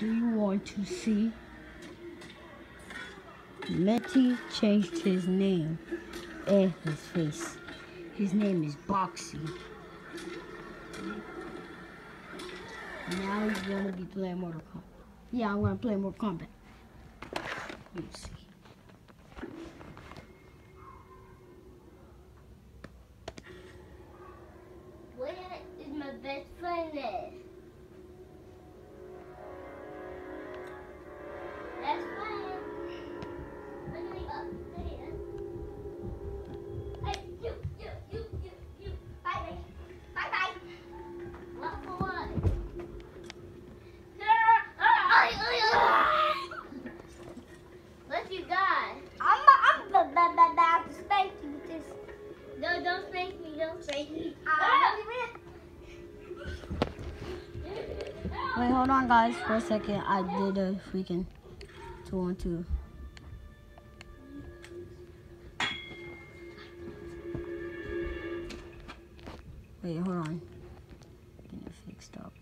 Do you want to see? Letty changed his name and his face. His name is Boxy. Now he's gonna be playing Mortal Kombat. Yeah, I'm gonna play Mortal Kombat. Me see. Where is my best friend at? No, don't spank me. Don't spank me. Wait, hold on, guys, for a second. I did a freaking two on two. Wait, hold on. Getting it fixed up.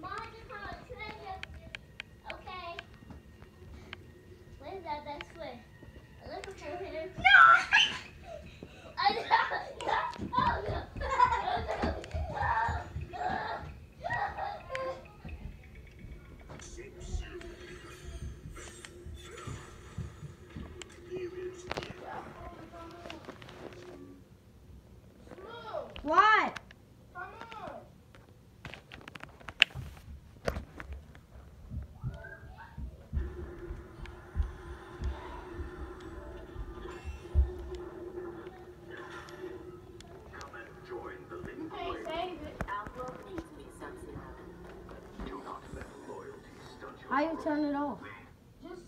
Mom, just want a treasure. Okay. Where's that friend? I'm How you turn it off? Just